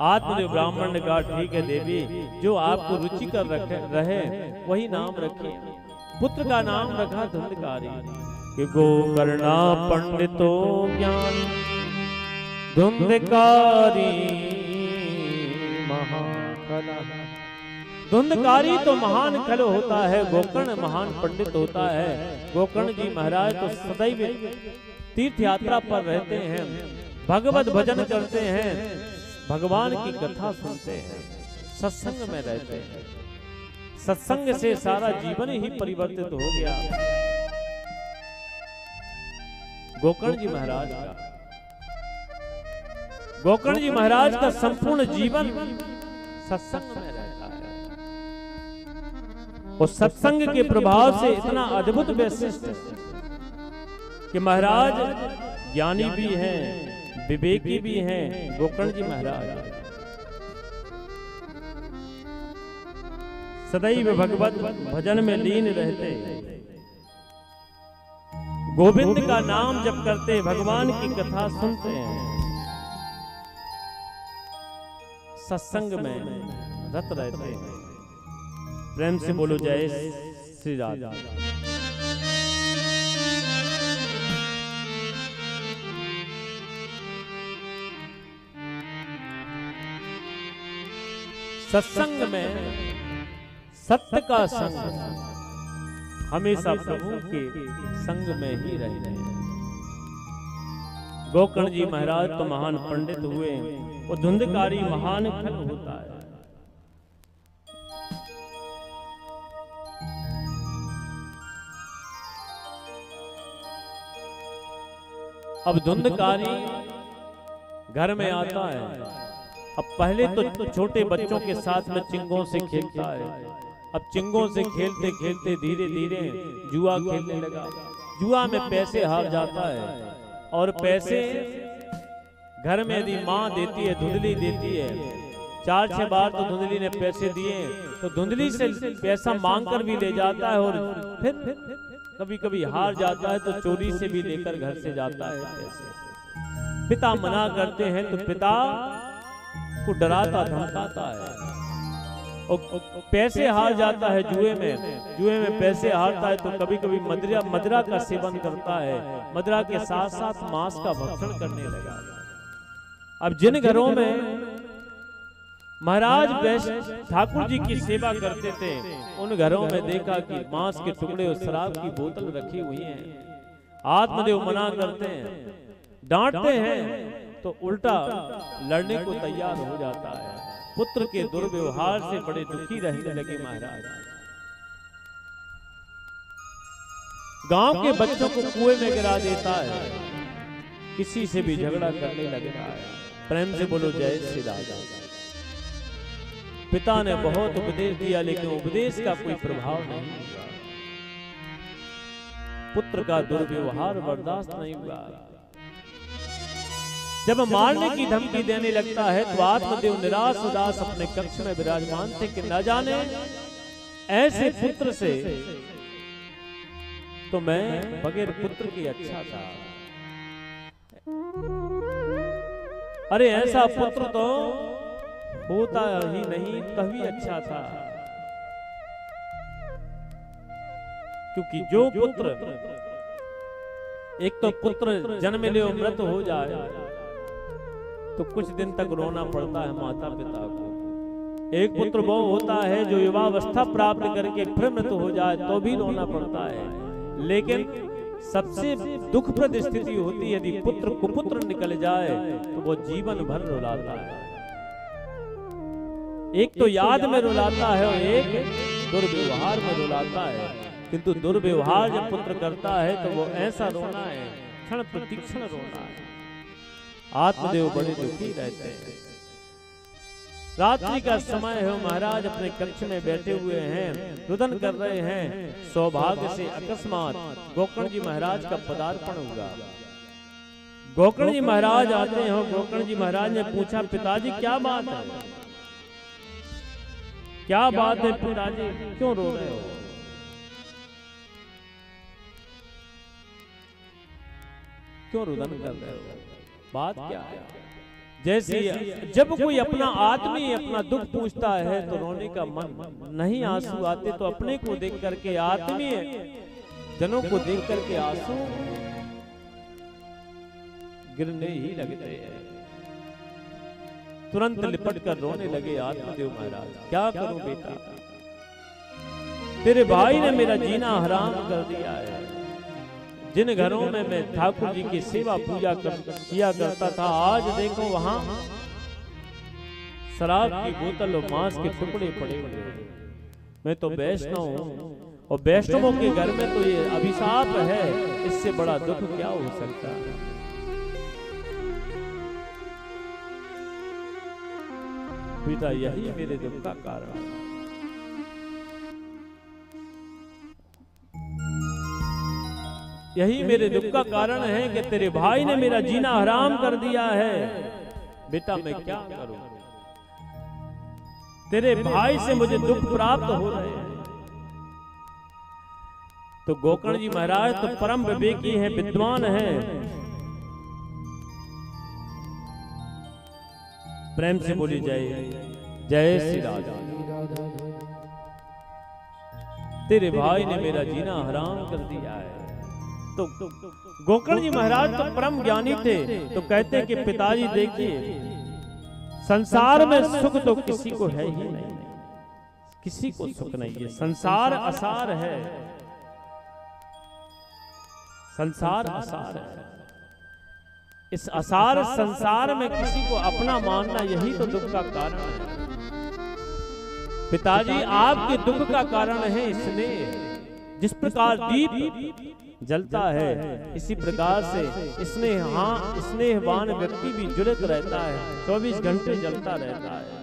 आत्मदेव ब्राह्मण ने कहा ठीक है देवी जो आपको रुचि कर रखे रहे वही नाम रखे। पुत्र का नाम रखा धुंधकारी कि गोकर्णा पंडितो ज्ञान धुंधकारी महाखला धुंधकारी तो महान खल होता है गोकर्ण महान पंडित होता है। गोकर्ण जी महाराज तो सदैव तीर्थ यात्रा पर रहते हैं भगवत भजन करते हैं भगवान की कथा सुनते हैं सत्संग में रहते हैं। सत्संग से सारा जीवन ही परिवर्तित हो गया। गोकर्ण जी महाराज का। गोकर्ण जी महाराज का संपूर्ण जीवन सत्संग में रहता है। और सत्संग के प्रभाव से इतना अद्भुत वैशिष्ट कि महाराज ज्ञानी भी हैं। विवेकी भी हैं गोकर्ण जी महाराज। सदैव भगवत भजन में लीन रहते। गोविंद का नाम जप करते भगवान की कथा सुनते हैं। सत्संग में रत रहते हैं। प्रेम से बोलो जय श्री राधा। सत्संग में, सत्य का संग। हमेशा प्रभु के संग में ही रहते हैं गोकर्ण जी महाराज तो महान पंडित हुए, वो धुंधकारी महान खल होता है। अब धुंधकारी घर में आता है। अब पहले तो छोटे बच्चों के साथ में चिंगों से खेलता है। अब चिंगों से खेलते खेलते धीरे धीरे जुआ खेलने लगा। जुआ में पैसे हार जाता है। और पैसे घर में यदि माँ देती है धुंधली देती है। चार छह बार तो धुंधली ने पैसे दिए। तो धुंधली से पैसा मांग कर भी ले जाता है और फिर कभी कभी हार जाता है तो चोरी से भी लेकर घर से जाता है पैसे। पिता मना करते हैं तो पिता को डराता धमकाता है। और पैसे हार जाता है जुए में। जुए में पैसे हारता है तो कभी कभी मदरा मदरा का सेवन करता है। मदरा के साथ साथ मांस का भक्षण करने लगा। अब जिन घरों में महाराज ठाकुर जी की सेवा करते थे उन घरों में देखा कि मांस के टुकड़े और शराब की बोतल रखी हुई हैं। आत्मदेव मना करते हैं। डांटते हैं। तो उल्टा लड़ने को तैयार हो जाता है। पुत्र के दुर्व्यवहार से बड़े दुखी रहने लगे महाराज। गाँव के बच्चों को कुएँ में गिरा देता है। किसी से भी झगड़ा करने लगता है। प्रेम से बोलो, जय श्री राजा पिता ने बहुत उपदेश दिया, लेकिन उपदेश का कोई प्रभाव नहीं हुआ। पुत्र का दुर्व्यवहार बर्दाश्त नहीं हुआ। जब मारने की धमकी देने लगता है तो आत्मदेव निराश उदास अपने कक्ष में विराजमान थे कि न जाने ऐसे पुत्र से तो मैं बगैर पुत्र की अच्छा था। अरे ऐसा पुत्र तो होता ही नहीं तभी अच्छा था। क्योंकि जो पुत्र एक तो पुत्र जन्म ले मृत हो जाए। तो कुछ दिन तक रोना पड़ता है माता पिता को। एक पुत्र वो होता है जो युवावस्था प्राप्त करके फिर मृत हो जाए तो भी रोना पड़ता है। लेकिन सबसे दुखप्रद स्थिति होती है यदि पुत्र कुपुत्र निकल जाए तो वो जीवन भर रुलाता है। एक तो याद में रुलाता है और एक दुर्व्यवहार में रुलाता है। किंतु दुर्व्यवहार जब पुत्र करता है तो वो ऐसा रोना है क्षण प्रतिक्षण रोना है। आत्मदेव बड़े दुखी रहते हैं। रात्रि का समय है, महाराज अपने कक्ष में बैठे हुए हैं, रुदन कर रहे हैं। सौभाग्य से अकस्मात गोकर्ण जी महाराज का पदार्पण हुआ। गोकर्ण जी महाराज आते हैं गोकर्ण जी महाराज ने पूछा, पिताजी, क्या बात है? क्या बात है पिताजी? क्यों रो रहे हो? क्यों रुदन कर रहे हो? बात क्या है? जैसे जब कोई अपना आदमी अपना दुख पूछता है तो रोने का मन नहीं आँसू आते तो अपने को देख करके आत्मीय जनों को देख करके आँसू गिरने ही लगते हैं। तुरंत लिपट कर रोने लगे आत्मदेव महाराज। क्या करूँ बेटा? तेरे भाई ने मेरा जीना हराम कर दिया है। जिन घरों में मैं ठाकुर जी की सेवा पूजा कर, किया करता था आज देखो वहाँ शराब की बोतल और मांस के टुकड़े पड़े हुए मैं तो वैष्णव हूँ और वैष्णवों के घर में तो ये अभिशाप है इससे बड़ा दुख क्या हो सकता है? पिता यही मेरे दुख का कारण है। यही मेरे दुख का कारण है कि तेरे भाई ने मेरा जीना हराम कर दिया है। बेटा मैं क्या करूँ? तेरे भाई से मुझे दुख प्राप्त हो रहे हैं। तो गोकर्ण जी महाराज तो परम विवेकी हैं विद्वान हैं। प्रेम से बोली जय जय श्री राजा तेरे भाई ने मेरा जीना हराम कर दिया है। तो गोकर्ण जी महाराज तो परम ज्ञानी थे तो कहते कि पिताजी देखिए, संसार में सुख तो किसी को है ही नहीं। किसी को सुख नहीं है संसार असार है। संसार असार है। इस असार संसार में किसी को अपना मानना यही तो दुख का कारण है। पिताजी, आपके दुख का कारण है स्नेह जिस प्रकार दीप जलता है। इसी प्रकार से स्नेह हाँ स्नेहवान व्यक्ति भी जुड़त रहता है। 24 घंटे जलता रहता है।